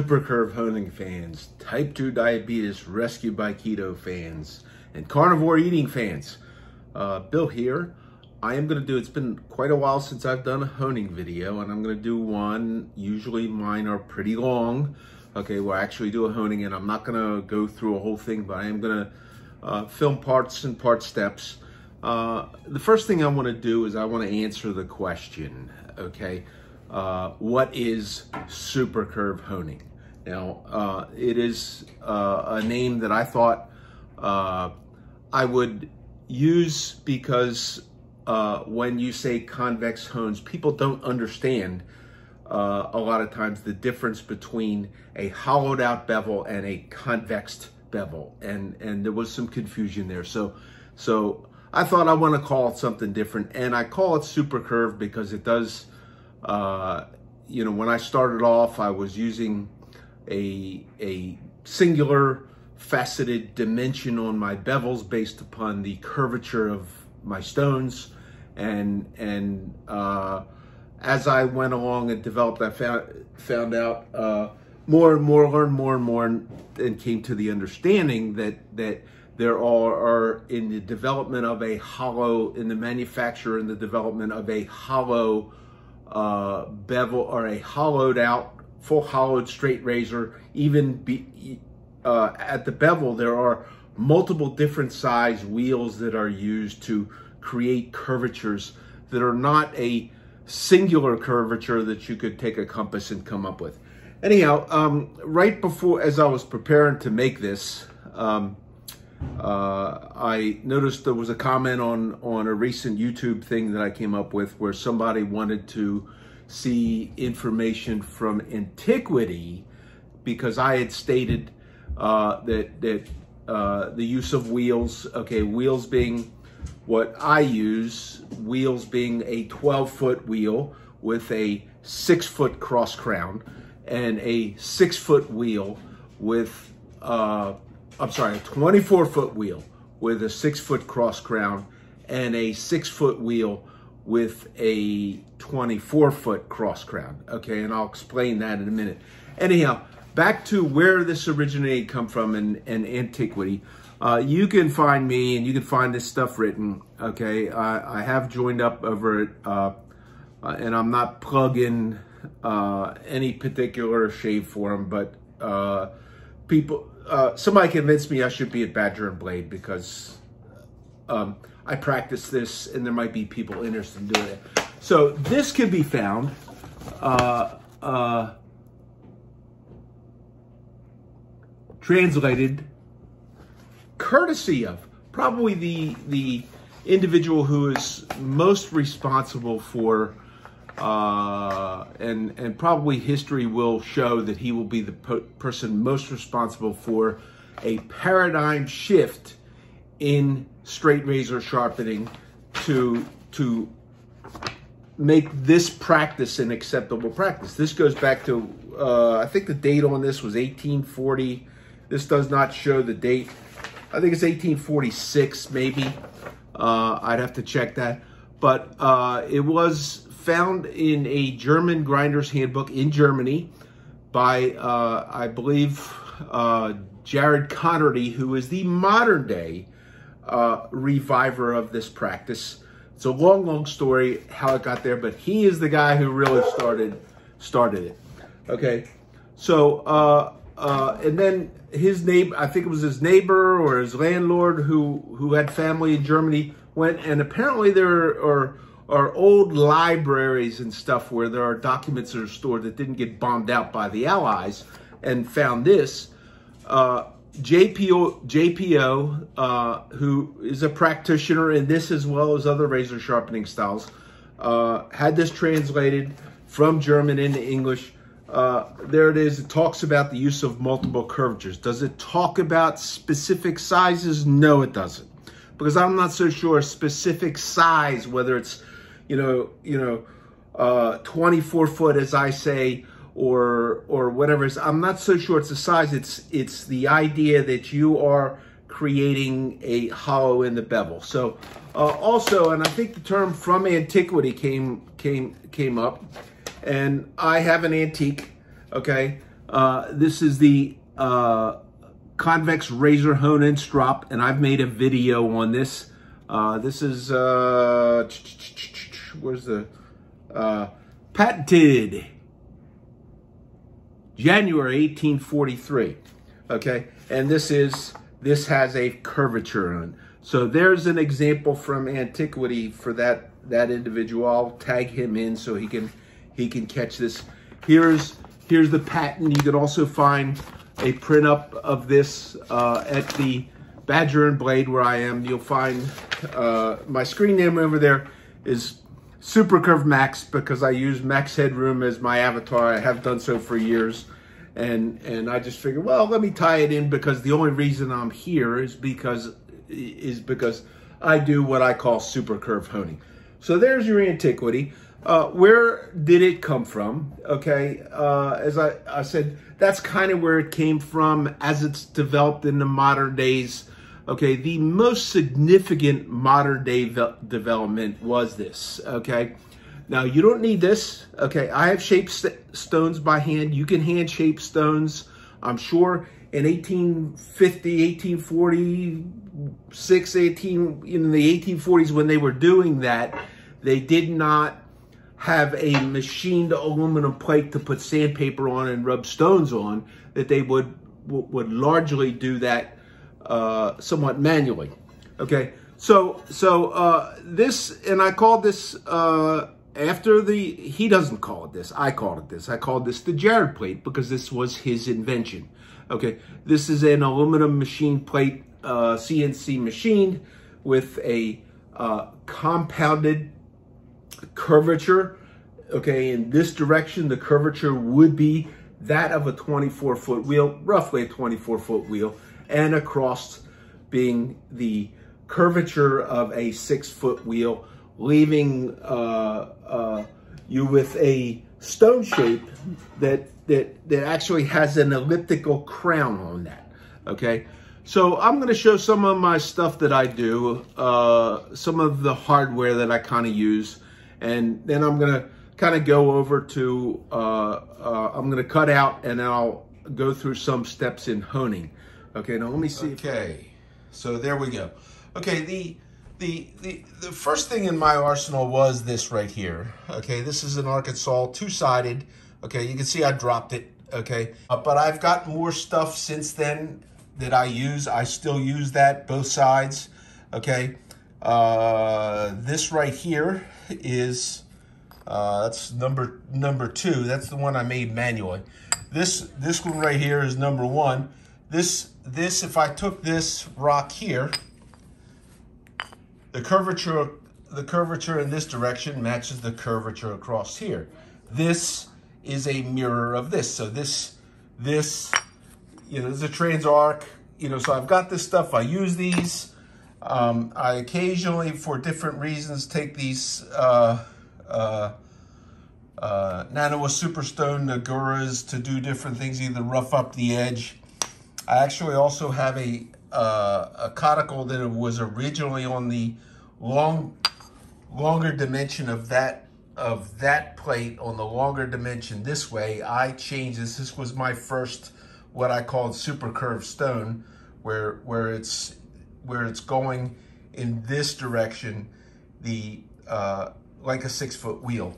Super Curve Honing fans, Type 2 Diabetes Rescued by Keto fans, and Carnivore Eating fans. Uh, Bill here. I am going to do, it's been quite a while since I've done a honing video, and I'm going to do one. Usually mine are pretty long. Okay, we'll actually do a honing, and I'm not going to go through a whole thing, but I am going to uh, film parts and part steps. Uh, the first thing I want to do is I want to answer the question, okay? Uh, what is super curve honing? Now, uh, it is uh, a name that I thought uh, I would use because uh, when you say convex hones, people don't understand uh, a lot of times the difference between a hollowed out bevel and a convexed bevel, and and there was some confusion there. So, so I thought I want to call it something different, and I call it super curve because it does uh, you know, when I started off, I was using a, a singular faceted dimension on my bevels based upon the curvature of my stones. And, and uh, as I went along and developed, I found, found out uh, more and more, learned more and more, and came to the understanding that, that there are, are in the development of a hollow, in the manufacture and the development of a hollow uh, bevel or a hollowed out, full hollowed straight razor. Even be, uh, at the bevel, there are multiple different size wheels that are used to create curvatures that are not a singular curvature that you could take a compass and come up with. Anyhow, um, right before, as I was preparing to make this, um, uh, I noticed there was a comment on, on a recent YouTube thing that I came up with where somebody wanted to see information from antiquity because I had stated uh, that, that uh, the use of wheels, okay, wheels being what I use, wheels being a 12 foot wheel with a six foot cross crown and a six foot wheel with uh, I'm sorry, a 24 foot wheel with a six foot cross crown and a six foot wheel with a 24 foot cross crown. Okay, and I'll explain that in a minute. Anyhow, back to where this originated come from in, in antiquity. Uh, you can find me and you can find this stuff written. Okay, I, I have joined up over it, uh, uh, and I'm not plugging uh, any particular shave forum, but uh, people uh, somebody convinced me I should be at Badger and Blade because um, I practice this and there might be people interested in doing it. So this can be found uh, uh, translated courtesy of probably the the individual who is most responsible for uh, and and probably history will show that he will be the person most responsible for a paradigm shift in straight razor sharpening to to make this practice an acceptable practice. This goes back to uh, I think the date on this was 1840. This does not show the date. I think it's 1846 maybe. Uh, I'd have to check that, but uh, it was found in a German grinder's handbook in Germany by, uh, I believe, uh, Jared Connerty, who is the modern day uh, reviver of this practice. It's a long, long story how it got there, but he is the guy who really started started it. Okay, so uh, uh, and then his neighbor, I think it was his neighbor or his landlord who who had family in Germany went, and apparently there are are old libraries and stuff where there are documents that are stored that didn't get bombed out by the Allies and found this. Uh, JPO, JPO uh, who is a practitioner in this as well as other razor sharpening styles, uh, had this translated, from German into English. Uh, there it is. It talks about the use of multiple curvatures. Does it talk about specific sizes? No, it doesn't. Because I'm not so sure specific size, whether it's, you know, you know, uh, 24 foot, as I say, or or whatever. It's I'm not so sure it's the size. It's it's the idea that you are creating a hollow in the bevel. So uh, also, and I think the term from antiquity came came came up, and I have an antique. Okay, uh, this is the uh, convex razor hone-in strop, and I've made a video on this. Uh, this is uh, where's the uh, patented January 1843. Okay, and this is this has a curvature on. So there's an example from antiquity for that that individual. I'll tag him in so he can he can catch this. Here's here's the patent. You can also find a print up of this uh, at the Badger and Blade where I am. You'll find uh, my screen name over there is Super Curve Max because I use Max Headroom as my avatar. I have done so for years and and I just figured, well, let me tie it in because the only reason I'm here is because is because I do what I call super curve honing. So there's your antiquity. Uh, where did it come from? Okay, uh, as I, I said, that's kind of where it came from as it's developed in the modern days. Okay, the most significant modern day development was this. Okay, now you don't need this. Okay, I have shaped st stones by hand. You can hand shape stones. I'm sure in 1850, 1846, 18, in the 1840s when they were doing that, they did not have a machined aluminum plate to put sandpaper on and rub stones on, that they would would largely do that uh, somewhat manually. Okay, so so uh, this, and I called this uh, after the, he doesn't call it this, I called it this. I called this the Jared plate because this was his invention. Okay, this is an aluminum machine plate, uh, CNC machined with a uh, compounded curvature. Okay, in this direction, the curvature would be that of a 24 foot wheel, roughly a 24 foot wheel, and across being the curvature of a six foot wheel leaving uh, uh, you with a stone shape that, that, that actually has an elliptical crown on that, okay? So I'm going to show some of my stuff that I do, uh, some of the hardware that I kind of use, and then I'm going to kind of go over to, uh, uh, I'm going to cut out and I'll go through some steps in honing. Okay, now let me see. Okay, so there we go. Okay, the the, the, the first thing in my arsenal was this right here. Okay, this is an Arkansas two-sided. Okay, you can see I dropped it. Okay, uh, but I've got more stuff since then that I use. I still use that, both sides. Okay, uh, this right here is, uh, that's number number two. That's the one I made manually. This, this one right here is number one. This, this, if I took this rock here, the curvature, the curvature in this direction matches the curvature across here. This is a mirror of this. So this, this, you know, this is a trans arc, you know, so I've got this stuff. I use these. Um, I occasionally, for different reasons, take these uh, uh, uh, Naniwa Superstone Naguras to do different things, either rough up the edge. I actually also have a uh, a conical that was originally on the long, longer dimension of that of that plate on the longer dimension this way. I changed this. This was my first what I called super curved stone, where where it's where it's going in this direction, the uh, like a six foot wheel.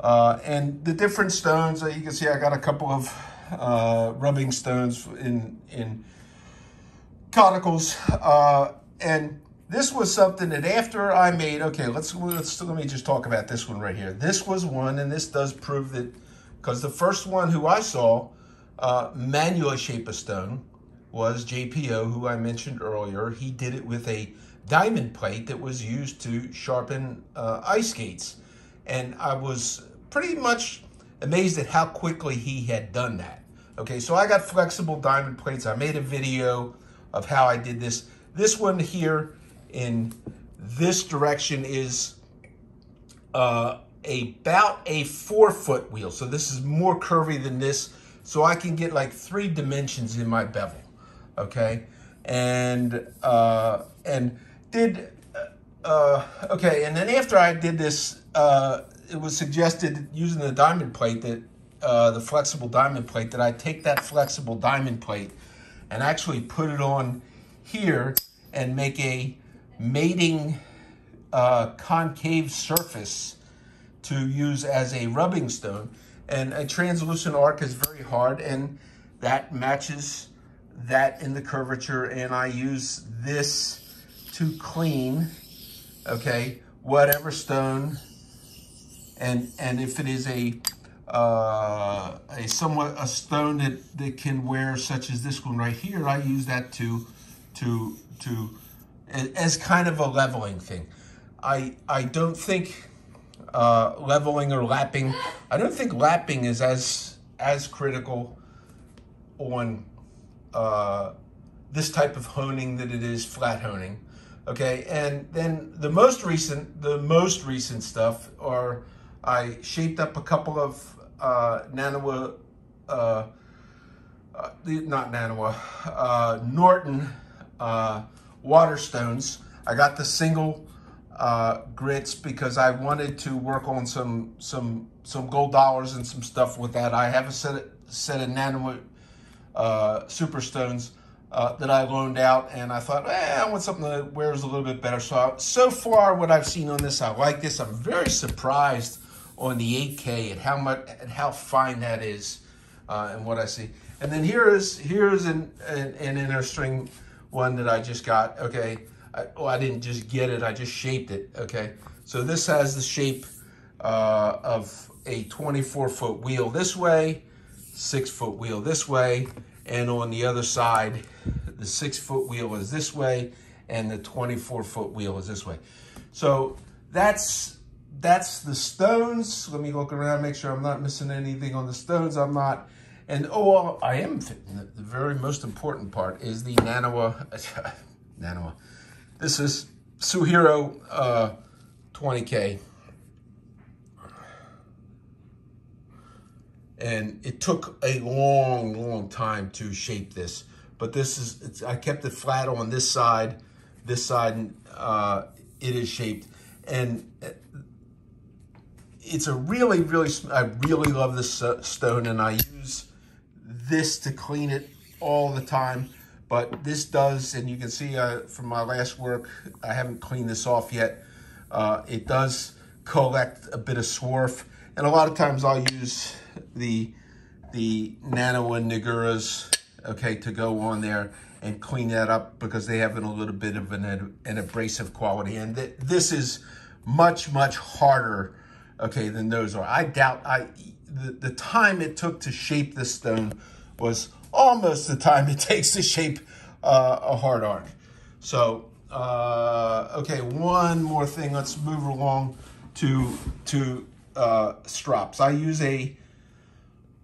Uh, and the different stones, uh, you can see I got a couple of uh, rubbing stones in in conicals, uh, and this was something that after I made, okay, let's, let's let me just talk about this one right here. This was one, and this does prove that, because the first one who I saw uh, manually shape a stone was JPO, who I mentioned earlier. He did it with a diamond plate that was used to sharpen uh, ice skates. And I was pretty much amazed at how quickly he had done that. Okay, so I got flexible diamond plates. I made a video of how I did this. This one here in this direction is uh, about a four foot wheel. So this is more curvy than this. So I can get like three dimensions in my bevel. Okay. And, uh, and did, uh, okay. And then after I did this, uh, it was suggested using the diamond plate that, uh, the flexible diamond plate that I take that flexible diamond plate and actually put it on here and make a mating uh, concave surface to use as a rubbing stone. And a translucent arc is very hard and that matches that in the curvature. And I use this to clean, okay, whatever stone. And, and if it is a uh, a somewhat a stone that, that can wear such as this one right here, I use that to to to as kind of a leveling thing. I I don't think uh, leveling or lapping. I don't think lapping is as as critical on uh, this type of honing that it is flat honing. Okay, and then the most recent, the most recent stuff are I shaped up a couple of uh, Naniwa, uh, uh, not Naniwa, uh, Norton uh, Waterstones. I got the single uh, grits because I wanted to work on some some some gold dollars and some stuff with that. I have a set of, set of nano uh, superstones uh, that I loaned out, and I thought, eh, I want something that wears a little bit better. So so far, what I've seen on this, I like this. I'm very surprised on the 8K at how much and how fine that is, uh, and what I see. And then here is here's an, an, an inner string one that I just got. Okay. I, oh, I didn't just get it, I just shaped it, okay? So this has the shape uh, of a 24 foot wheel this way, six foot wheel this way, and on the other side, the six foot wheel is this way, and the 24 foot wheel is this way. So that's that's the stones. Let me look around, make sure I'm not missing anything on the stones. I'm not. And oh, I am fitting. The, the very most important part is the Nanoa, Nanoa, this is Suehiro uh, 20K. And it took a long, long time to shape this. But this is, I kept it flat on this side. This side, uh, it is shaped. And it's a really, really, I really love this uh, stone and I use this to clean it all the time. But this does, and you can see uh, from my last work, I haven't cleaned this off yet. Uh, it does collect a bit of swarf. And a lot of times I'll use the, the Nano and Naguras, okay, to go on there and clean that up because they have a little bit of an, an abrasive quality. And th this is much, much harder, okay, than those are. I doubt, I the, the time it took to shape this stone was almost the time it takes to shape uh, a hard arc. So, uh, okay, one more thing. Let's move along to, to uh, strops. I use a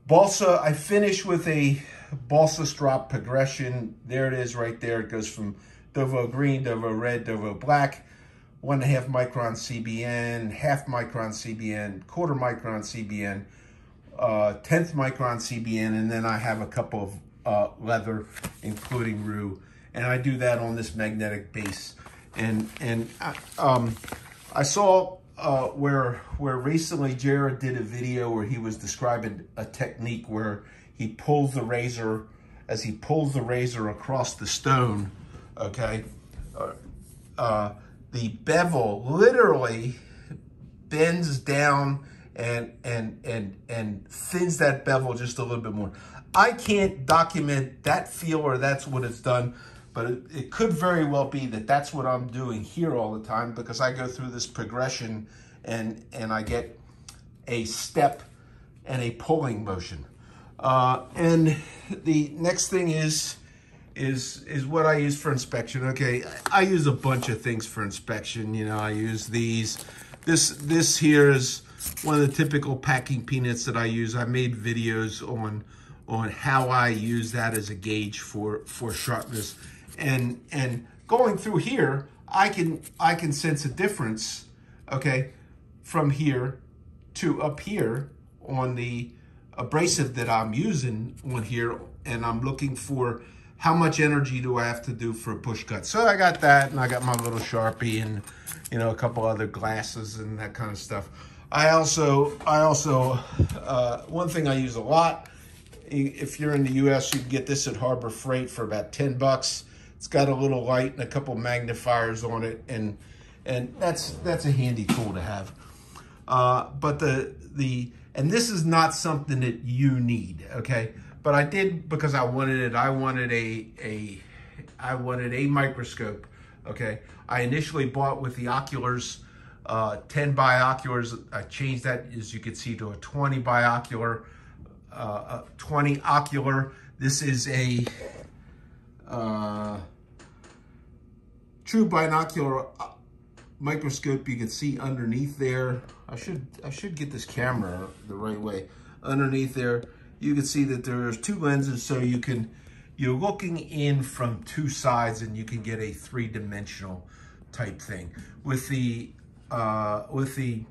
balsa. I finish with a balsa strop progression. There it is right there. It goes from Dovo green, Dovo red, Dovo black, one and a half micron CBN, half micron CBN, quarter micron CBN, uh, 10th micron CBN, and then I have a couple of uh, leather, including roo. And I do that on this magnetic base. And and I, uh, um, I saw uh, where where recently Jared did a video where he was describing a technique where he pulls the razor, as he pulls the razor across the stone, okay, uh, uh the bevel literally bends down and and and and thins that bevel just a little bit more. I can't document that feel or that's what it's done, but it, it, could very well be that that's what I'm doing here all the time because I go through this progression and and I get a step and a pulling motion. Uh, and the next thing is is is what I use for inspection. Okay, I use a bunch of things for inspection. You know, I use these. This this here is one of the typical packing peanuts that I use. I made videos on on how I use that as a gauge for for sharpness, and and going through here, I can I can sense a difference, okay, from here to up here on the abrasive that I'm using on here, and I'm looking for how much energy do I have to do for a push cut. So I got that, and I got my little Sharpie, and you know a couple other glasses and that kind of stuff. I also, I also, uh, one thing I use a lot. If you're in the U.S., you can get this at Harbor Freight for about 10 bucks. It's got a little light and a couple magnifiers on it, and and that's that's a handy tool to have. Uh, but the the and this is not something that you need, okay? But I did because I wanted it. I wanted a a I wanted a microscope, okay? I initially bought with the Oculars, uh, 10 bioculars. I changed that, as you can see, to a 20 biocular, uh, 20 ocular. This is a uh, true binocular uh, microscope you can see underneath there. I should I should get this camera the right way. Underneath there, you can see that there's two lenses so you can you're looking in from two sides and you can get a three-dimensional type thing. With the uh, with the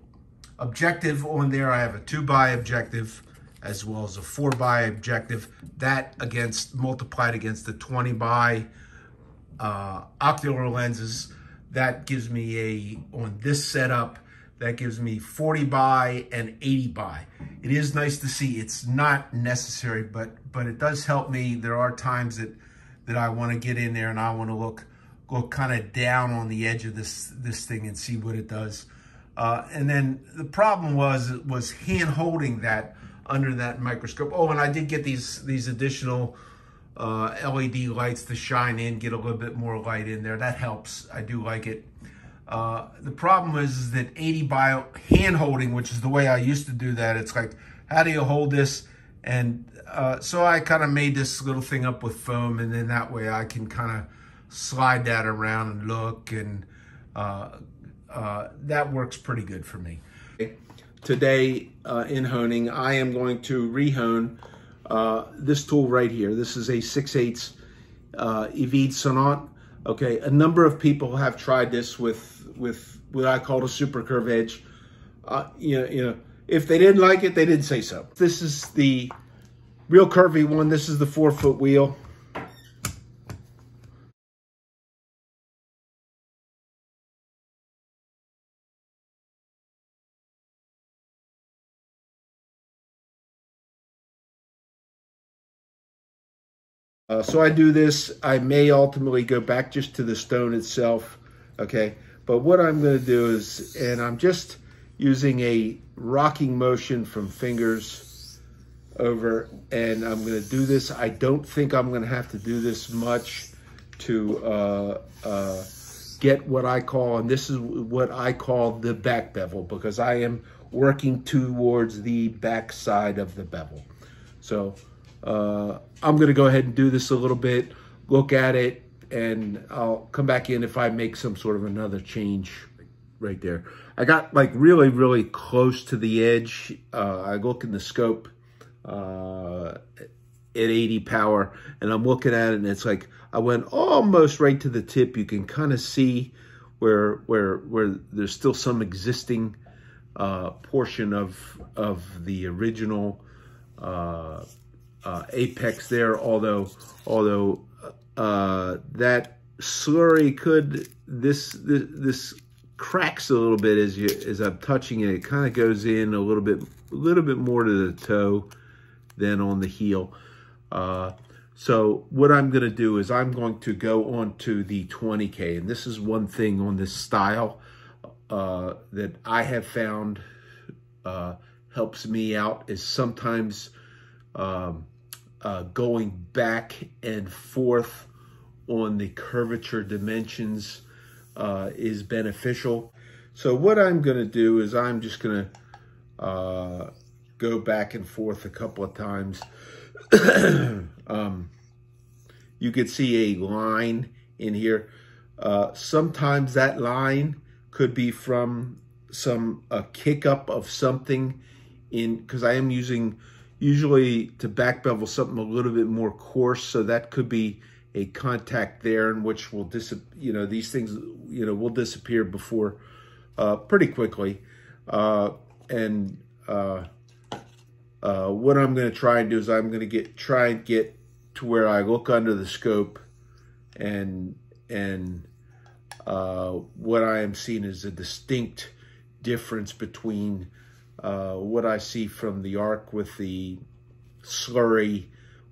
objective on there, I have a two by objective as well as a four by objective. That against multiplied against the 20 by uh, ocular lenses that gives me a, on this setup, that gives me 40 by and 80 by. It is nice to see. It's not necessary, but but it does help me. There are times that that I want to get in there and I want to look look kind of down on the edge of this this thing and see what it does. Uh, and then the problem was was hand holding that under that microscope. Oh, and I did get these these additional uh, LED lights to shine in, get a little bit more light in there. That helps. I do like it. Uh, the problem is, is that 80 by hand holding, which is the way I used to do that. It's like, how do you hold this? And uh, so I kind of made this little thing up with foam and then that way I can kind of slide that around and look and uh, uh, that works pretty good for me. Today uh, in honing, I am going to rehone this tool right here. This is a 6 8 uh, Evide Sonant. Okay, a number of people have tried this with with what I call a super curve edge. Uh, you know, you know, if they didn't like it, they didn't say so. This is the real curvy one. This is the four foot wheel. Uh, so I do this. I may ultimately go back just to the stone itself, okay? But what I'm going to do is, and I'm just using a rocking motion from fingers over, and I'm going to do this. I don't think I'm going to have to do this much to uh, uh, get what I call, and this is what I call the back bevel, because I am working towards the back side of the bevel. So uh, I'm going to go ahead and do this a little bit, look at it, and I'll come back in if I make some sort of another change right there. I got like really, really close to the edge. Uh, I look in the scope uh, at 80 power and I'm looking at it and it's like I went almost right to the tip. You can kind of see where where where there's still some existing uh, portion of of the original uh, uh, apex there, although although uh, that slurry could this, this this cracks a little bit as you as I'm touching it. It kind of goes in a little bit a little bit more to the toe than on the heel. Uh, so what I'm going to do is I'm going to go on to the 20K. And this is one thing on this style uh, that I have found uh, helps me out is sometimes um, uh, going back and forth on the curvature dimensions uh, is beneficial. So what I'm going to do is I'm just going to uh, go back and forth a couple of times. um, you could see a line in here. Uh, sometimes that line could be from some a kick up of something in because I am using usually to back bevel something a little bit more coarse so that could be a contact there in which will dis you know these things you know will disappear before uh, pretty quickly. Uh, and uh, uh what I'm going to try and do is I'm going to get try and get to where I look under the scope and and uh, what I am seeing is a distinct difference between uh, what I see from the Arc with the slurry,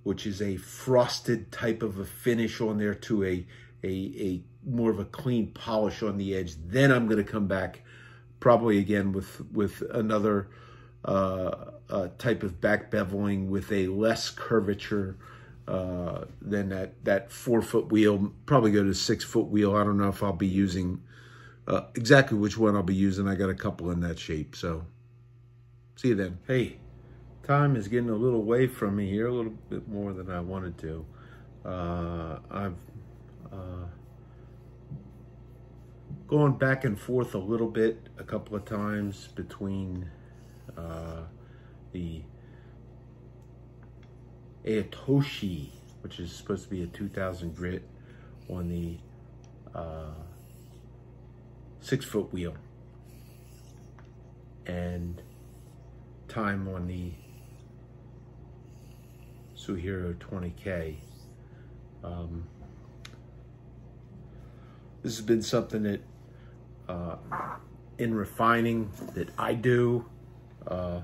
which is a frosted type of a finish on there to a, a, a more of a clean polish on the edge. Then I'm going to come back probably again with, with another uh, uh, type of back beveling with a less curvature uh, than that, that four foot wheel, probably go to six foot wheel. I don't know if I'll be using uh, exactly which one I'll be using. I got a couple in that shape. So see you then. Hey, time is getting a little away from me here, a little bit more than I wanted to. Uh, I've uh, gone back and forth a little bit a couple of times between uh, the Aotoshi, which is supposed to be a 2000 grit on the uh, six foot wheel and time on the Suehiro 20K. Um, this has been something that uh, in refining that I do uh,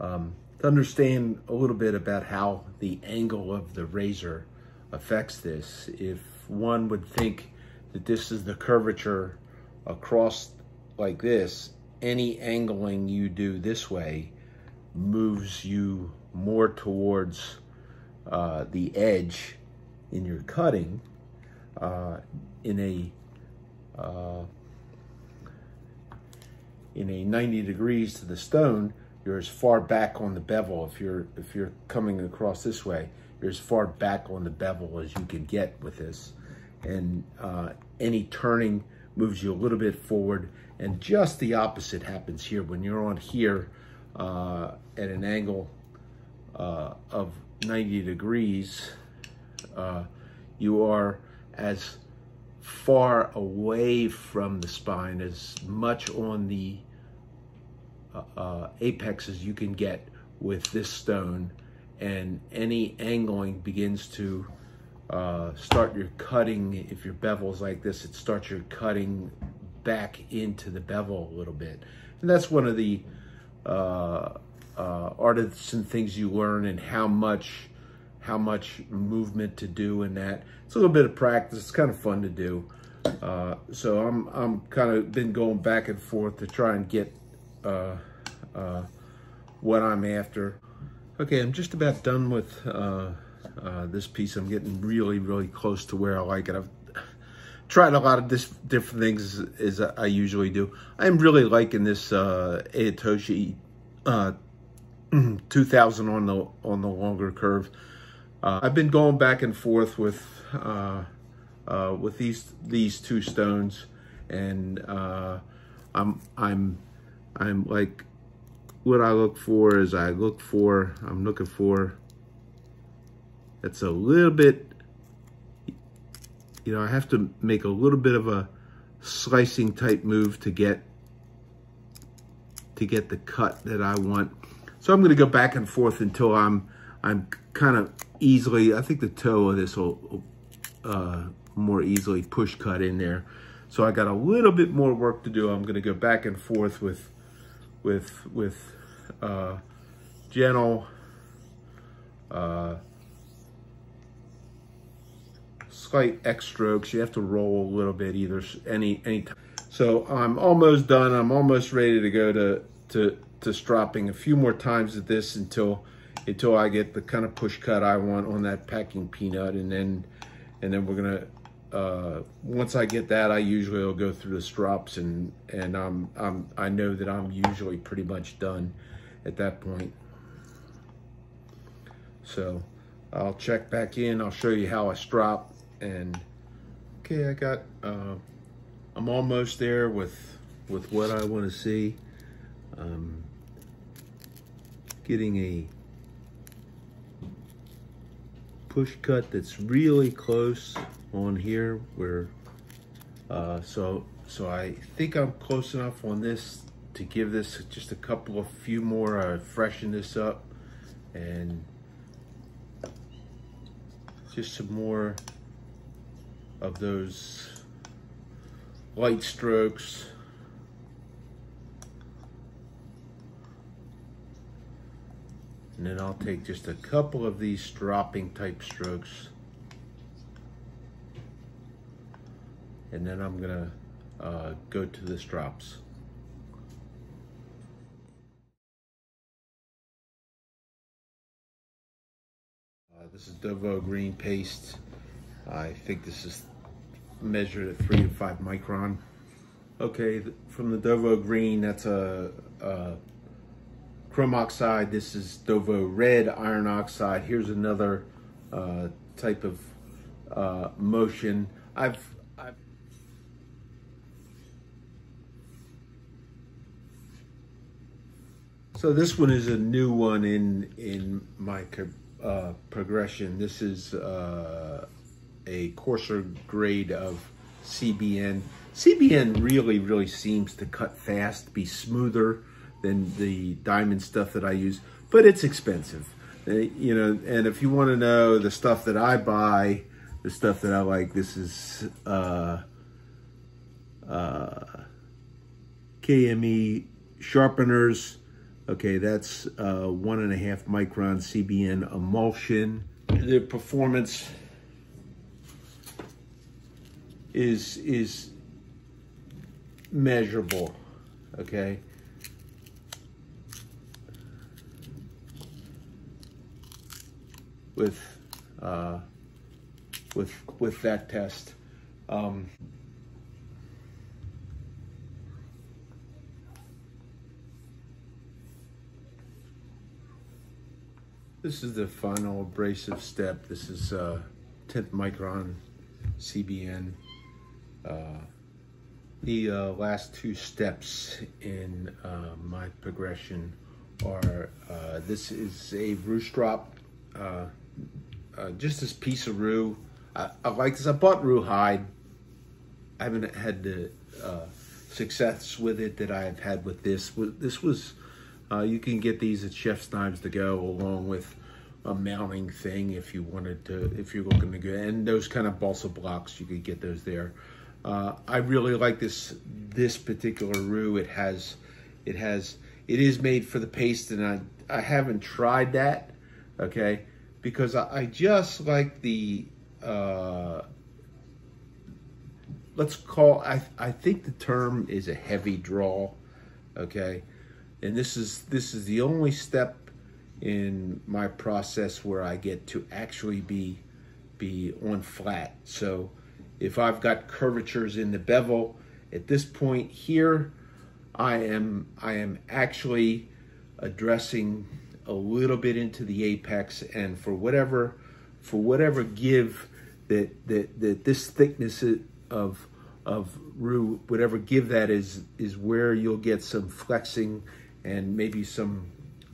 um, to understand a little bit about how the angle of the razor affects this. If one would think that this is the curvature across like this, any angling you do this way moves you more towards uh, the edge in your cutting uh, in a uh, in a 90 degrees to the stone, you're as far back on the bevel. If you're if you're coming across this way, you're as far back on the bevel as you can get with this. And uh, any turning moves you a little bit forward. And just the opposite happens here. When you're on here uh, at an angle uh, of 90 degrees, uh, you are as far away from the spine, as much on the uh, uh, apex as you can get with this stone. And any angling begins to uh, start your cutting. If your bevel's like this, it starts your cutting back into the bevel a little bit. And that's one of the uh, uh, artisan things you learn and how much how much movement to do in that. It's a little bit of practice. It's kind of fun to do. Uh, so I'm I'm kind of been going back and forth to try and get uh, uh, what I'm after. Okay, I'm just about done with uh, uh, this piece. I'm getting really, really close to where I like it. I've tried a lot of this different things as, I usually do. I'm really liking this uh, Aotoshi 2000 on the on the longer curve. Uh, I've been going back and forth with uh, uh, with these these two stones, and uh, I'm I'm I'm like what I look for is I look for I'm looking for that's a little bit you know I have to make a little bit of a slicing type move to get to get the cut that I want. So I'm going to go back and forth until I'm I'm kind of easily, I think the toe of this will uh, more easily push cut in there. So I got a little bit more work to do. I'm gonna go back and forth with, with, with uh, gentle, uh, slight X strokes. You have to roll a little bit either, any, any time. So I'm almost done. I'm almost ready to go to, to, to stropping a few more times at this until until I get the kind of push cut I want on that packing peanut. And then, and then we're gonna, uh, once I get that, I usually will go through the strops and, and I'm, I'm, I know that I'm usually pretty much done at that point. So, I'll check back in. I'll show you how I strop. And okay, I got, uh, I'm almost there with, with what I want to see. Um, getting a push cut that's really close on here where uh, so so I think I'm close enough on this to give this just a couple of few more uh, freshen this up and just some more of those light strokes And then I'll take just a couple of these dropping type strokes. And then I'm gonna uh, go to the drops. Uh, this is Dovo green paste. I think this is measured at three to five micron. Okay, from the Dovo green, that's a, a chrome oxide. This is Dovo red iron oxide. Here's another uh, type of uh, motion. I've, I've so this one is a new one in in my uh, progression. This is uh, a coarser grade of CBN. CBN really, really seems to cut fast, be smoother than the diamond stuff that I use, but it's expensive. Uh, you know, and if you want to know the stuff that I buy, the stuff that I like, this is uh, uh, KME sharpeners. Okay, that's uh, one and a half micron CBN emulsion. The performance is is measurable. Okay. with uh, with with that test. Um, this is the final abrasive step. This is uh, 10th micron CBN. Uh, the uh, last two steps in uh, my progression are, this is a roost drop just this piece of roo. I, I, like this. I bought roo hide. I haven't had the uh, success with it that I've had with this. This was, uh, you can get these at Chef's Knives to go along with a mounting thing if you wanted to, if you're looking to go, and those kind of balsa blocks, you could get those there. Uh, I really like this, this particular roo. It has, it has, it is made for the paste and I, I haven't tried that okay? Because I, I just like the, uh, let's call, I, I think the term is a heavy draw, okay? And this is, this is the only step in my process where I get to actually be, be on flat. So if I've got curvatures in the bevel, at this point here, I am, I am actually addressing a little bit into the apex and for whatever for whatever give that that that this thickness of of roo whatever give that is is where you'll get some flexing and maybe some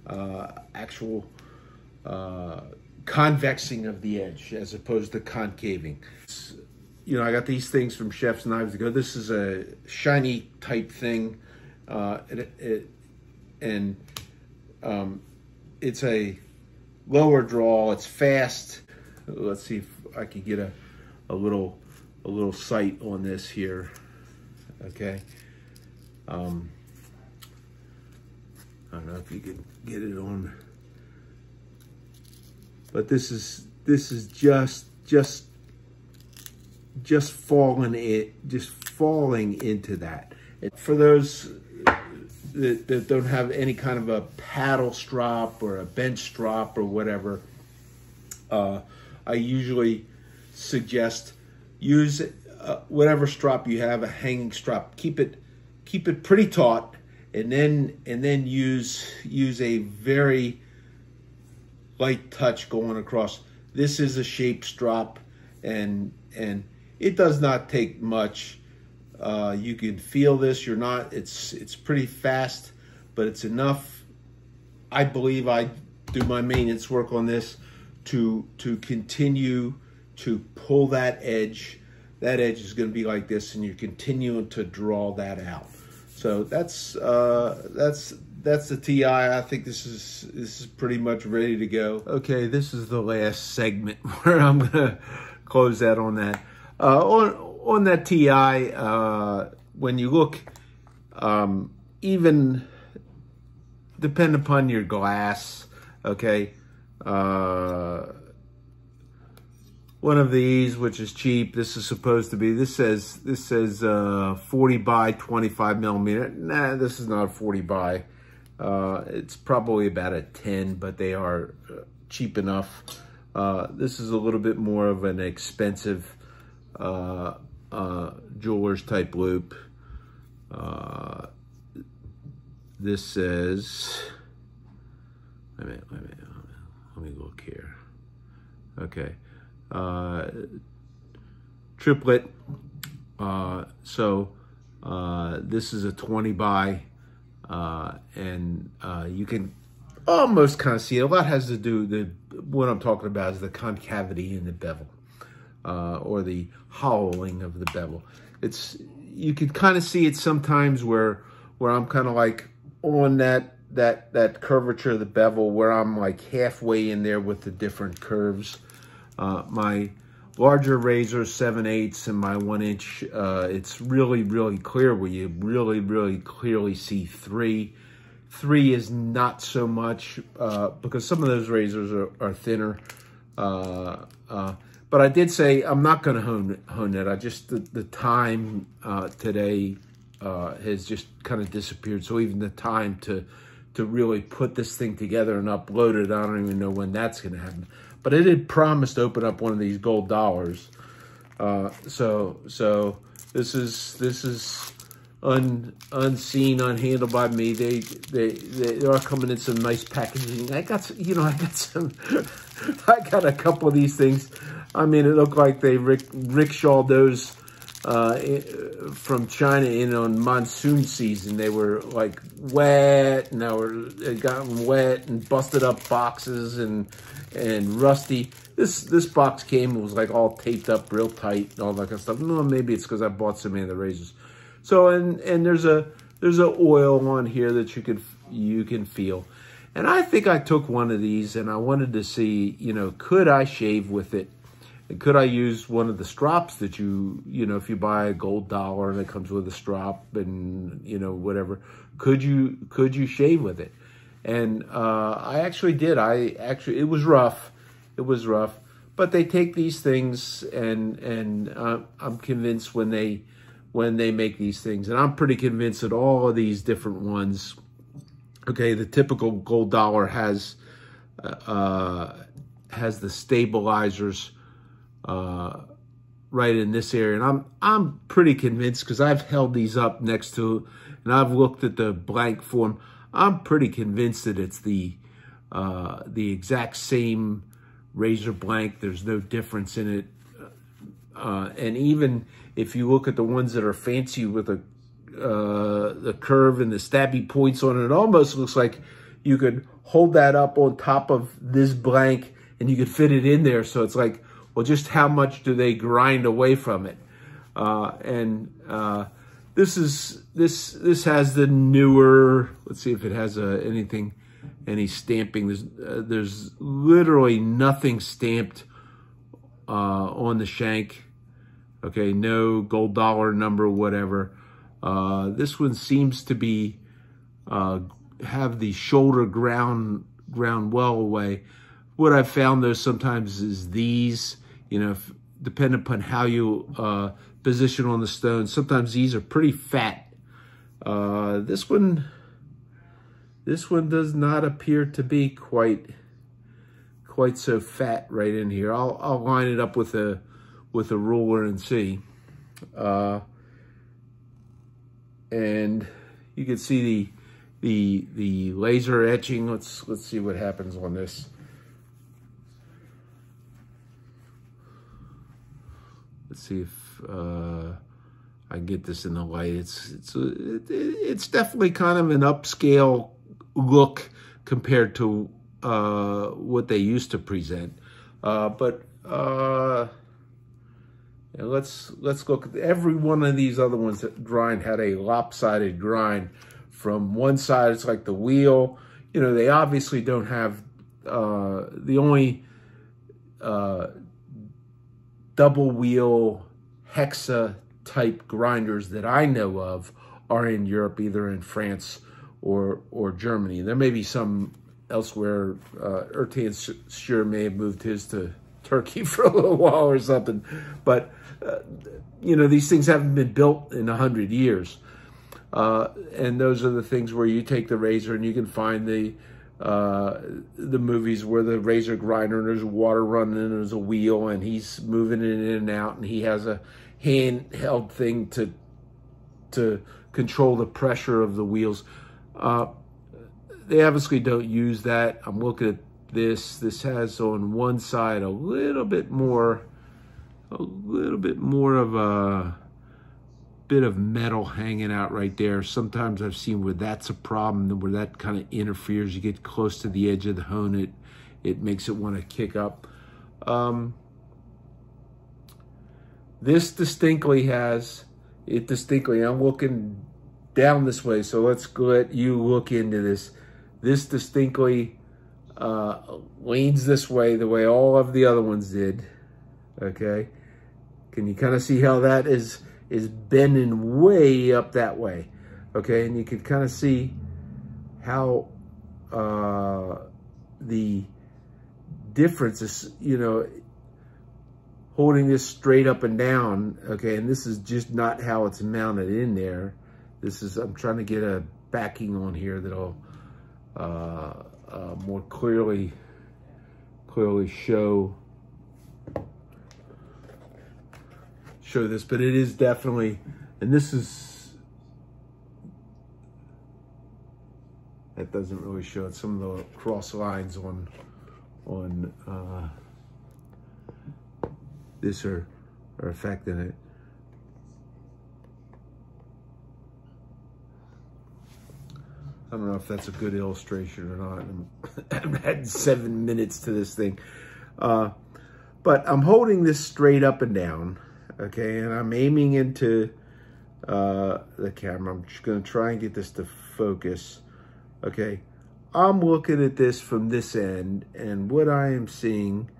uh, actual uh, convexing of the edge as opposed to concaving. You know, I got these things from Chef's Knives to go. This is a shiny type thing, uh, it, it, and um, it's a lower draw. It's fast. Let's see if I can get a, a little a little sight on this here. Okay. Um, I don't know if you can get it on, but this is this is just just just falling it just falling into that. For those that, that don't have any kind of a paddle strop or a bench strop or whatever, uh, I usually suggest use uh, whatever strop you have, a hanging strop. Keep it keep it pretty taut, and then and then use use a very light touch going across. this is a shape strop and and it does not take much. Uh, you can feel this. You're not. It's it's pretty fast, but it's enough. I believe I do my maintenance work on this to to continue to pull that edge. That edge is going to be like this, and you're continuing to draw that out. So that's uh, that's that's the TI. I think this is this is pretty much ready to go. Okay, this is the last segment where I'm gonna close that on that. Uh, on on that TI, uh, when you look, um, even depend upon your glass. Okay, uh, one of these, which is cheap. This is supposed to be. This says this says uh, 40 by 25 millimeter. Nah, this is not a 40 by. Uh, it's probably about a 10, but they are uh, cheap enough. This is a little bit more of an expensive uh, uh, jeweler's type loupe. Uh, this says, wait a minute, wait a minute, let me look here. Okay. uh, triplet. Uh, so uh, this is a 20 by uh, and uh, you can almost kind of see it. A lot has to do, the what I'm talking about is the concavity in the bevel uh, or the hollowing of the bevel. It's You can kind of see it sometimes where where I'm kind of like on that that that curvature of the bevel where I'm like halfway in there with the different curves. Uh, my larger razor, 7 eighths and my one inch, uh, it's really, really clear where you really, really clearly see three. Three is not so much uh, because some of those razors are, are thinner. But I did say I'm not going to hone, hone it. I just, the, the time uh, today uh, has just kind of disappeared. So even the time to, to really put this thing together and upload it, I don't even know when that's going to happen. But it had promised to open up one of these gold dollars. Uh, so so this is this is un, unseen, unhandled by me. They, they they are coming in some nice packaging. I got you know I got some I got a couple of these things. I mean, it looked like they rick, rickshawed those uh, from China in on monsoon season. They were like wet and they were they gotten wet and busted up boxes and and rusty. This this box came and was like all taped up real tight and all that kind of stuff. No, maybe it's because I bought so many of the razors. So and and there's a there's a oil on here that you can you can feel. And I think I took one of these and I wanted to see, you know, could I shave with it? Could I use one of the strops that you, you know, if you buy a gold dollar and it comes with a strop and, you know, whatever, could you, could you shave with it? And uh, I actually did. I actually, it was rough. It was rough. But they take these things and, and uh, I'm convinced when they, when they make these things, and I'm pretty convinced that all of these different ones, okay, the typical gold dollar has, uh, has the stabilizers, uh, right in this area. And I'm I'm pretty convinced because I've held these up next to and I've looked at the blank form. I'm pretty convinced that it's the uh, the exact same razor blank. There's no difference in it. Uh, and even if you look at the ones that are fancy with a uh, the curve and the stabby points on it, it almost looks like you could hold that up on top of this blank and you could fit it in there. So it's like well, just how much do they grind away from it? Uh, and uh, this is this this has the newer. Let's see if it has uh, anything, any stamping. There's uh, there's literally nothing stamped uh, on the shank. Okay, no gold dollar number, whatever. Uh, this one seems to be have the shoulder ground ground well away. What I've found though sometimes is these you know, if, depending upon how you uh, position on the stone. Sometimes these are pretty fat. Uh, this one, this one does not appear to be quite, quite so fat right in here. I'll, I'll line it up with a, with a ruler and see. Uh, and you can see the, the, the laser etching. Let's, let's see what happens on this. Let's see if uh, I get this in the light. It's it's it, it's definitely kind of an upscale look compared to uh, what they used to present. Uh, but uh, let's let's look at every one of these other ones that grind had a lopsided grind. From one side, it's like the wheel. You know, they obviously don't have uh, the only uh, double wheel hexa type grinders that I know of are in Europe, either in France or or Germany. There may be some elsewhere. Uh, Ertan sure may have moved his to Turkey for a little while or something, but uh, you know these things haven't been built in a hundred years, uh, and those are the things where you take the razor and you can find the uh, the movies where the razor grinder and there's water running and there's a wheel and he's moving it in and out and he has a handheld thing to to control the pressure of the wheels. Uh, they obviously don't use that. I'm looking at this. This has on one side a little bit more, a little bit more of a bit of metal hanging out right there. Sometimes I've seen where that's a problem, where that kind of interferes. You get close to the edge of the hone, it, it makes it want to kick up. Um, this distinctly has, it distinctly, I'm looking down this way, so let's let you look into this. This distinctly uh, leans this way the way all of the other ones did, okay? Can you kind of see how that is is bending way up that way, okay? And you can kind of see how uh, the difference is, you know, holding this straight up and down, okay? And this is just not how it's mounted in there. This is, I'm trying to get a backing on here that'll uh, uh, more clearly, clearly show, show this, but it is definitely, and this is, that doesn't really show it. Some of the cross lines on, on uh, this are, are affecting it. I don't know if that's a good illustration or not. I've had seven minutes to this thing. Uh, but I'm holding this straight up and down, okay? And I'm aiming into uh, the camera. I'm just gonna try and get this to focus, okay? I'm looking at this from this end, and what I am seeing,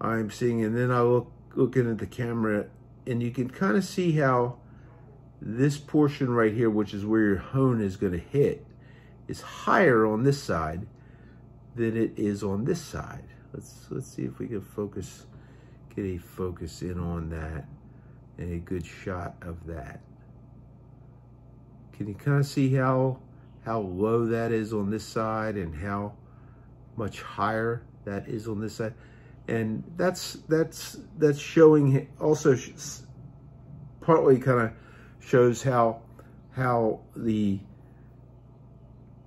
I'm seeing, and then I look looking at the camera, and you can kind of see how this portion right here, which is where your hone is gonna hit, is higher on this side than it is on this side. Let's let's see if we can focus, get a focus in on that a good shot of that. Can you kind of see how how low that is on this side and how much higher that is on this side? And that's that's that's showing also partly kind of shows how how the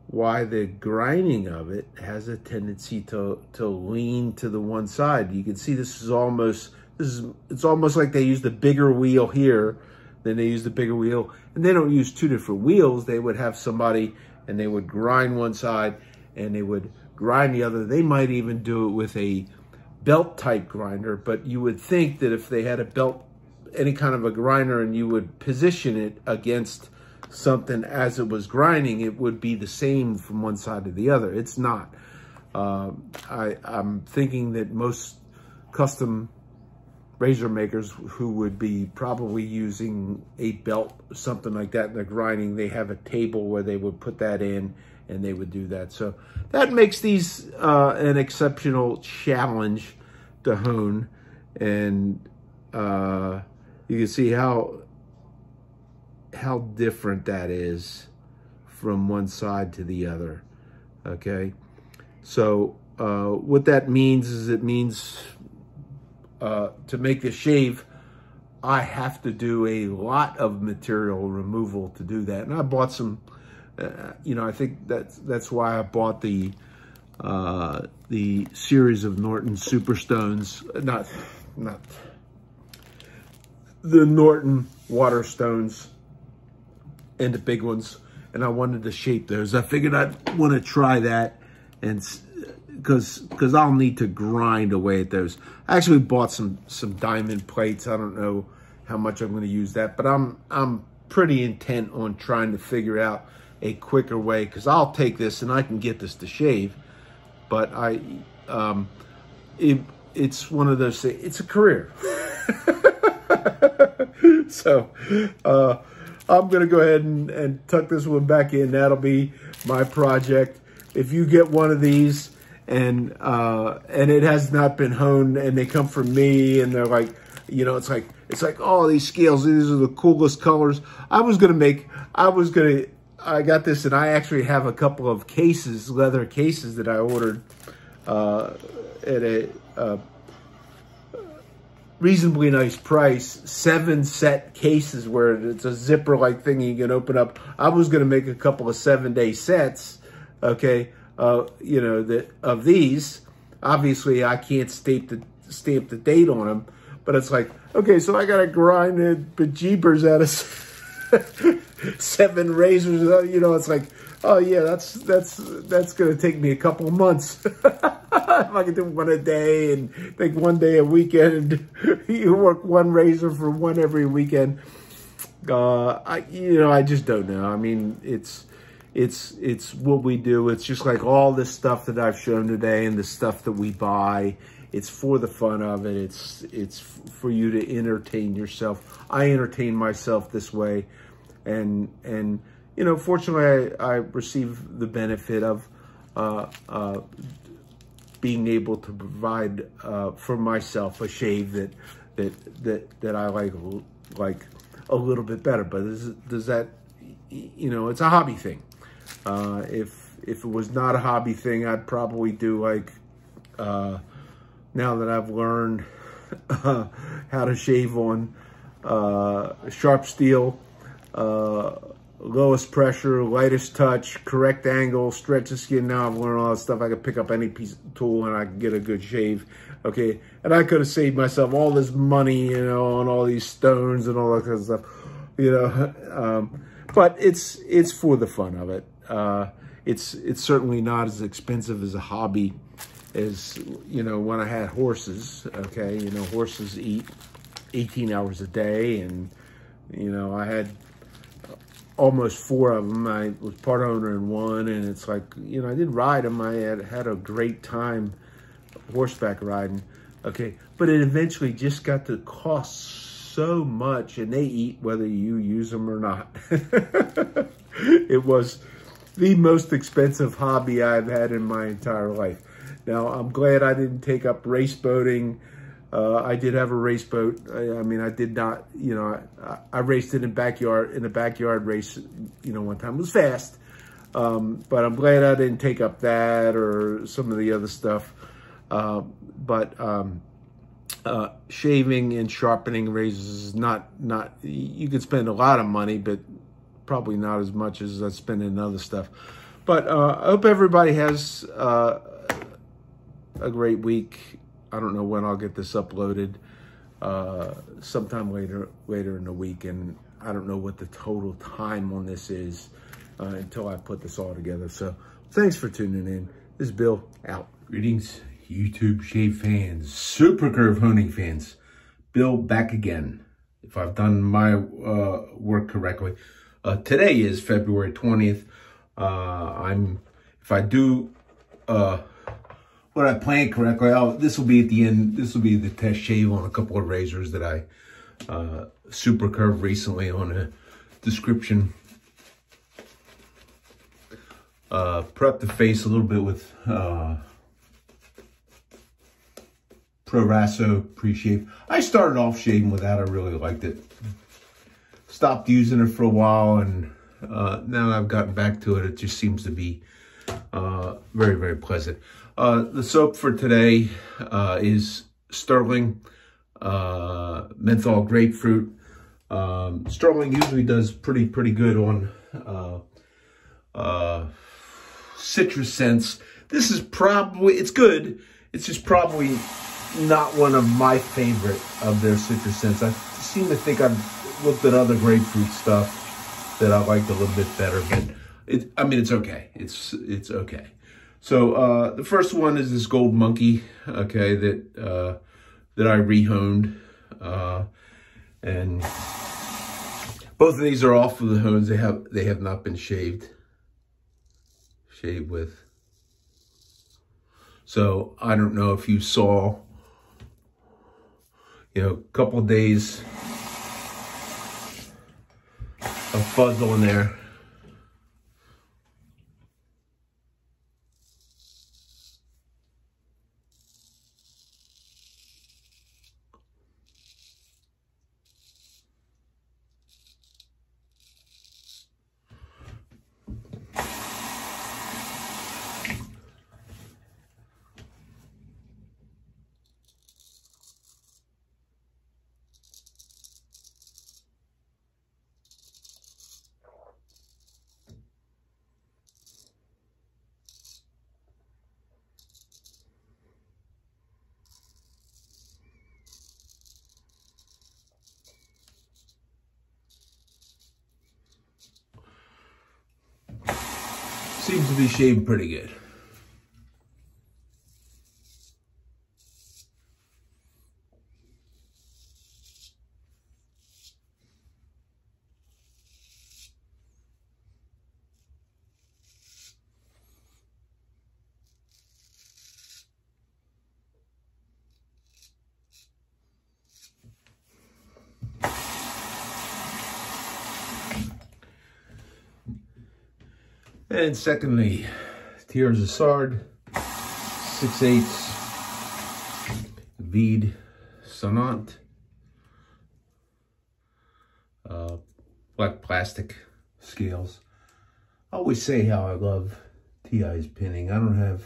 why the grinding of it has a tendency to to lean to the one side. You can see this is almost is it's almost like they used a bigger wheel here then they used a bigger wheel. And they don't use two different wheels. They would have somebody and they would grind one side and they would grind the other. They might even do it with a belt type grinder, but you would think that if they had a belt, any kind of a grinder and you would position it against something as it was grinding, it would be the same from one side to the other. It's not. Uh, I, I'm thinking that most custom razor makers who would be probably using a belt, something like that in the grinding, they have a table where they would put that in and they would do that. So that makes these uh, an exceptional challenge to hone. And uh, you can see how how different that is from one side to the other, okay? So uh, what that means is it means uh, to make the shave, I have to do a lot of material removal to do that. And I bought some, uh, you know, I think that's, that's why I bought the, uh, the series of Norton Superstones, not, not the Norton Waterstones and the big ones, and I wanted to shape those. I figured I'd want to try that, and because because I'll need to grind away at those. I actually bought some some diamond plates. I don't know how much I'm going to use that, but I'm I'm pretty intent on trying to figure out a quicker way because I'll take this and I can get this to shave, but I um, it, it's one of those things. It's a career. so uh, I'm going to go ahead and, and tuck this one back in. That'll be my project. If you get one of these and uh, and it has not been honed and they come from me and they're like, you know, it's like, it's like, oh, these scales, these are the coolest colors. I was to make, I was to, I got this and I actually have a couple of cases, leather cases that I ordered uh, at a, uh, reasonably nice price, seven set cases where it's a zipper like thing you can open up. I was going to make a couple of seven day sets, okay, uh, you know, that of these. Obviously, I can't stamp the stamp the date on them, but it's like, okay, so I got to grind the bejeebers out of seven razors. You know, it's like, oh yeah, that's that's that's going to take me a couple of months. if I can do one a day and take one day a weekend, you work one razor for one every weekend. Uh, I, you know, I just don't know. I mean, it's, it's, it's what we do. It's just like all this stuff that I've shown today and the stuff that we buy. It's for the fun of it. It's, it's for you to entertain yourself. I entertain myself this way. And, and, you know, fortunately I, I receive the benefit of, uh, uh, being able to provide uh, for myself a shave that that that that I like like a little bit better. But does, does that you know it's a hobby thing. Uh, if if it was not a hobby thing, I'd probably do like uh, now that I've learned how to shave on uh, sharp steel. Uh, lowest pressure, lightest touch, correct angle, stretch the skin. Now I've learned all that stuff. I could pick up any piece of tool and I can get a good shave. Okay. And I could have saved myself all this money, you know, on all these stones and all that kind of stuff, you know. Um, but it's, it's for the fun of it. Uh, it's, it's certainly not as expensive as a hobby as, you know, when I had horses, okay. You know, horses eat 18 hours a day and, you know, I had almost four of them. I was part owner in one, and it's like, you know, I did ride them. I had had a great time horseback riding. Okay, but it eventually just got to cost so much, and they eat whether you use them or not. it was the most expensive hobby I've had in my entire life. Now, I'm glad I didn't take up race boating uh, I did have a race boat. I, I mean, I did not, you know, I, I, raced it in backyard, in a backyard race, you know, one time. It was fast. Um, but I'm glad I didn't take up that or some of the other stuff. Uh, but um, uh, shaving and sharpening razors is not, not, you could spend a lot of money, but probably not as much as I spend in other stuff. But uh, I hope everybody has uh, a great week I don't know when I'll get this uploaded. Uh, sometime later later in the week, and I don't know what the total time on this is uh, until I put this all together. So thanks for tuning in. This is Bill out. Greetings, YouTube shave fans, super curve honing fans. Bill back again. If I've done my uh, work correctly, uh, today is February 20th. Uh, I'm if I do uh, what I plan correctly. Oh, this will be at the end. This will be the test shave on a couple of razors that I uh, super curved recently on a description. Uh, prep the face a little bit with uh, Proraso pre-shave. I started off shaving with that. I really liked it. Stopped using it for a while and uh, now I've gotten back to it. It just seems to be uh, very, very pleasant. Uh, the soap for today uh, is Sterling uh, Menthol Grapefruit. Um, Sterling usually does pretty, pretty good on uh, citrus scents. This is probably, it's good. It's just probably not one of my favorite of their citrus scents. I seem to think I've looked at other grapefruit stuff that I liked a little bit better, but it, I mean, it's okay. It's, it's okay. So, uh, the first one is this gold monkey, okay, that, uh, that I rehoned, uh, and both of these are off of the hones. They have, they have not been shaved, shaved with. So I don't know if you saw, you know, a couple days of fuzz on there. seems to be shaved pretty good. And secondly, Thiers Issard, 6 8 Vide Sonore, uh, black plastic scales. I always say how I love TI's pinning. I don't have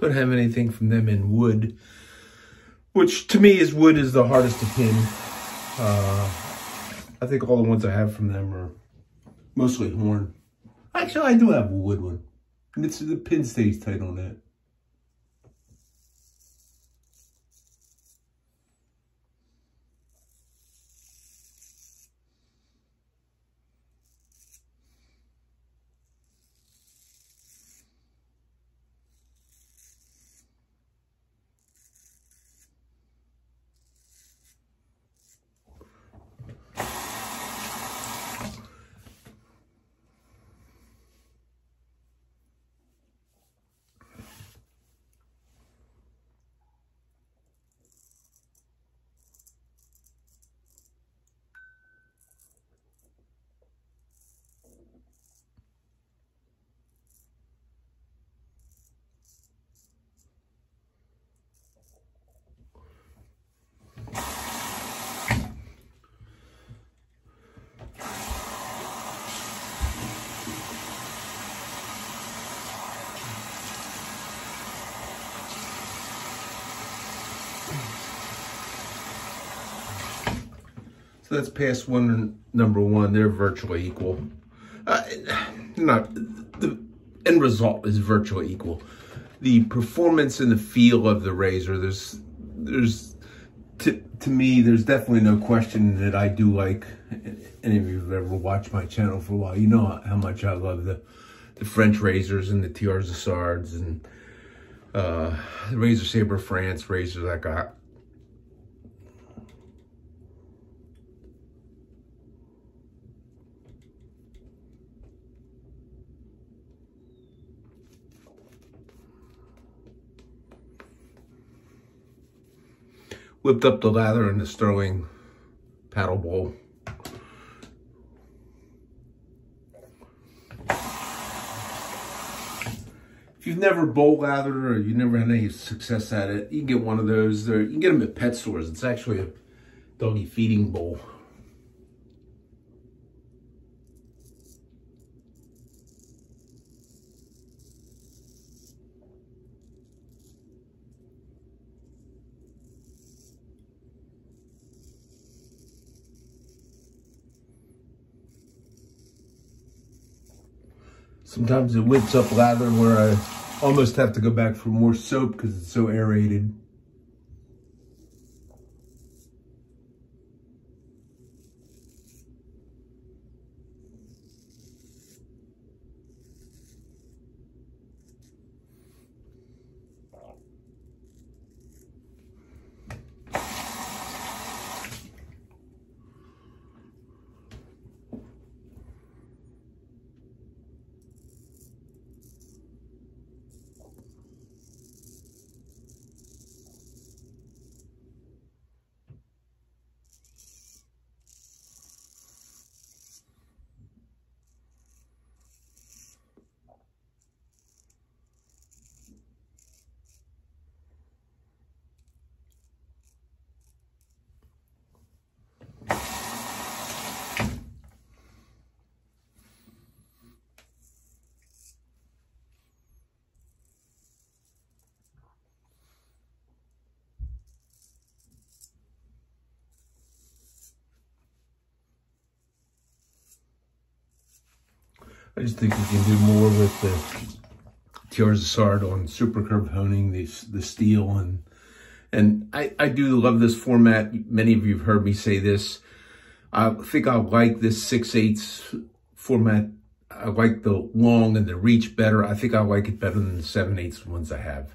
Don't have anything from them in wood, which to me is wood is the hardest to pin. Uh, I think all the ones I have from them are mostly horn. Actually, I do have a wood one. And it's the pin stays tight on that. That's pass one number one. They're virtually equal. Uh, not the end result is virtually equal. The performance and the feel of the razor, there's, there's, to, to me, there's definitely no question that I do like, any of you have ever watched my channel for a while, you know how much I love the, the French razors and the Thiers Issards and uh, the Razor Sabre France razors I got. Whipped up the lather in the Sterling paddle bowl. If you've never bowl lathered or you've never had any success at it, you can get one of those. There, you can get them at pet stores. It's actually a doggy feeding bowl. Sometimes it whips up lather where I almost have to go back for more soap because it's so aerated. I just think we can do more with the Thiers Issard on super curve honing, the, the steel. And and I, I do love this format. Many of you have heard me say this. I think I like this 6 8 format. I like the long and the reach better. I think I like it better than the 7 8 ones I have.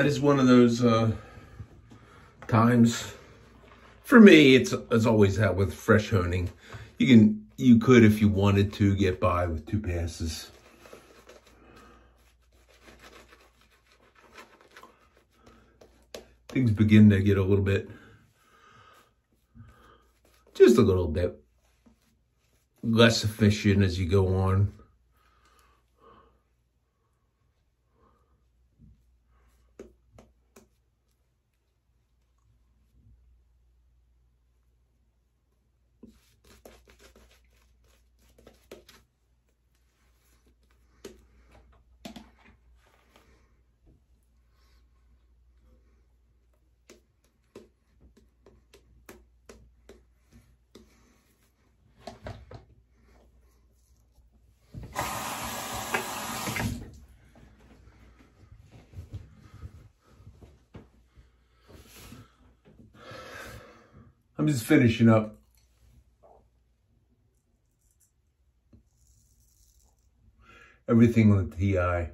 That is one of those uh, times. For me, it's it's always that with fresh honing. You can you could if you wanted to get by with two passes. Things begin to get a little bit, just a little bit less efficient as you go on. I'm just finishing up. Everything on the TI.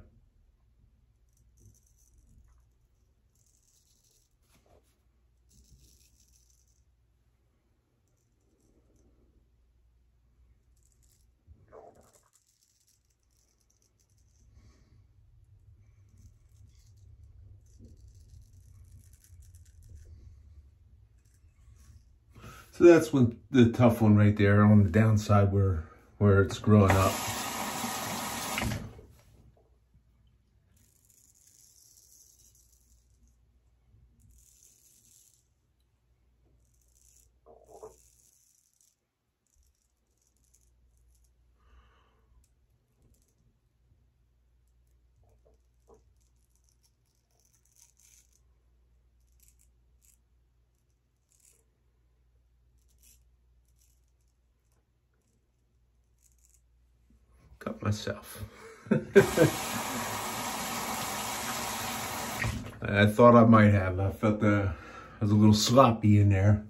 That's when the tough one right there on the downside where, where it's growing up. Cut myself. I thought I might have. I felt the, I was a little sloppy in there.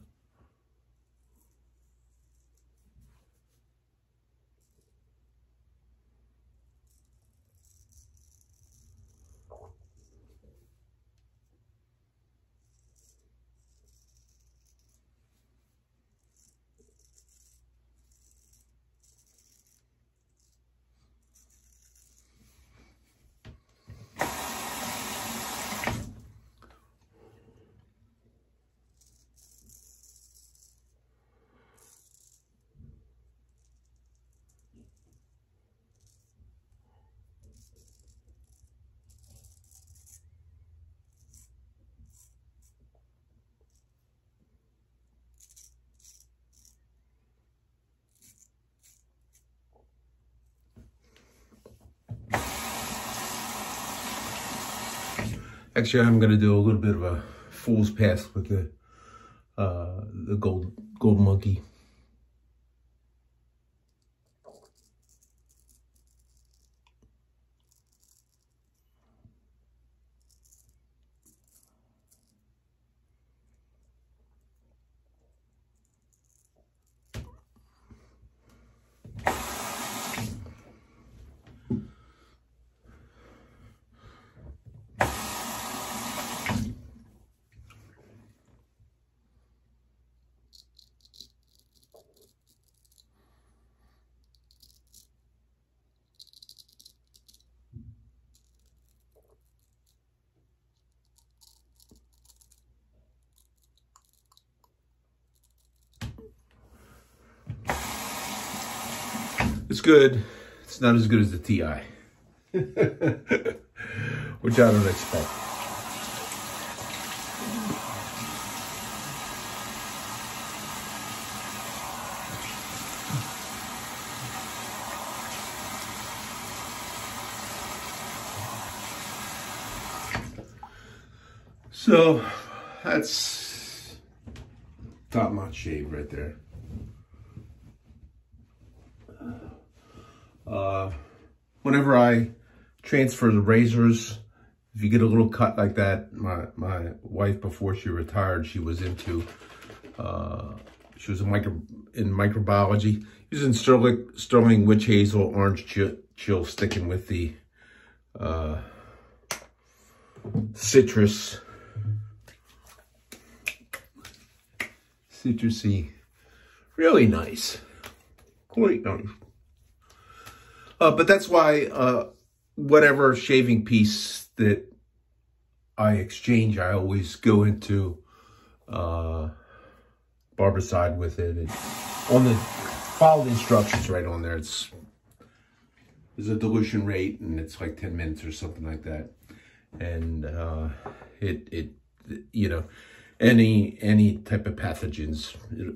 Actually, I'm going to do a little bit of a fool's pass with the uh, the gold gold monkey. It's good. It's not as good as the TI, which I don't expect. So that's top notch shave right there. Uh, whenever I transfer the razors, if you get a little cut like that, my, my wife, before she retired, she was into, uh, she was a micro, in microbiology, using sterling, sterling witch hazel, orange chill, chill sticking with the uh, citrus, citrusy, really nice, quite nice. Uh, but that's why uh, whatever shaving piece that I exchange, I always go into uh, Barbicide with it. And on the follow the instructions right on there. It's there's a dilution rate and it's like 10 minutes or something like that. And uh, it it you know any any type of pathogens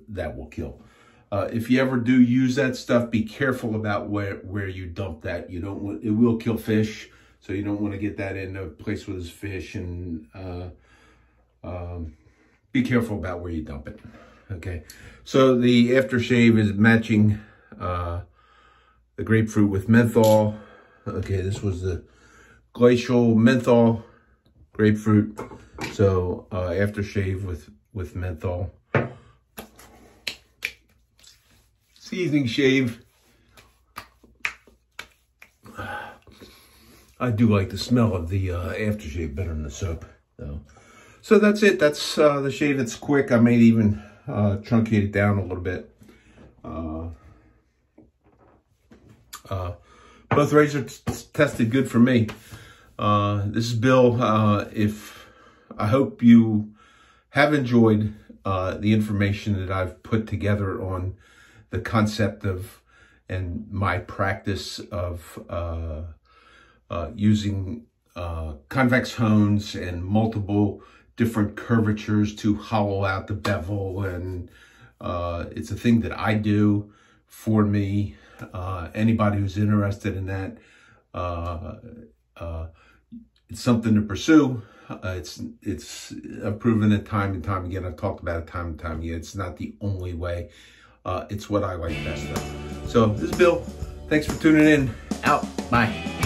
that will kill. Uh, if you ever do use that stuff, be careful about where, where you dump that. You don't want, it will kill fish. So you don't want to get that in a place where there's fish and uh, um, be careful about where you dump it. Okay. So the aftershave is matching uh, the grapefruit with menthol. Okay. This was the glacial menthol grapefruit. So uh, aftershave with, with menthol. Seasoning shave. I do like the smell of the uh, aftershave better than the soap. So, so that's it. That's uh, the shave. It's quick. I may even uh, truncate it down a little bit. Uh, uh, both razors tested good for me. Uh, this is Bill. If I hope you have enjoyed the information that I've put together on the concept of and my practice of uh, uh, using uh, convex hones and multiple different curvatures to hollow out the bevel. And uh, it's a thing that I do for me. Uh, anybody who's interested in that, uh, it's something to pursue. Uh, it's it's I've proven it time and time again. I've talked about it time and time again. It's not the only way. Uh, it's what I like best though. So this is Bill. Thanks for tuning in. Out. Bye.